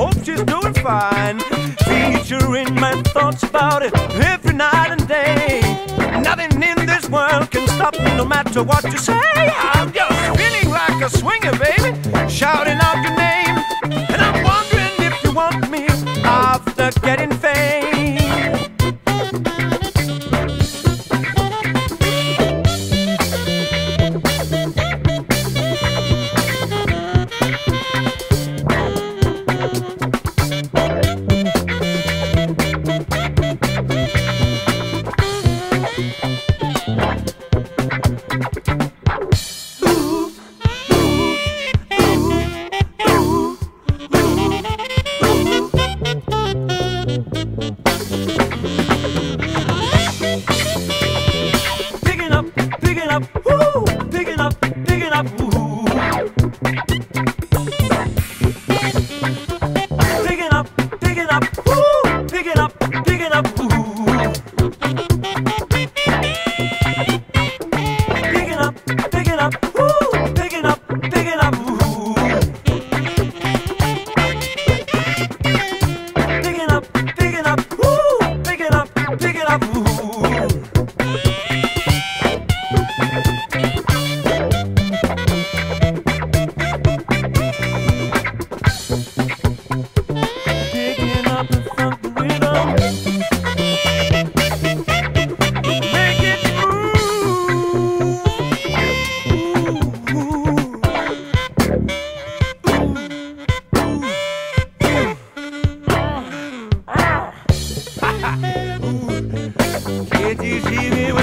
hope she's doing fine. Featuring my thoughts about it every night and day. Nothing in this world can stop me, no matter what you say. I'm just feeling like a swinger, baby, shouting. picking up, woo, picking up. Eti jive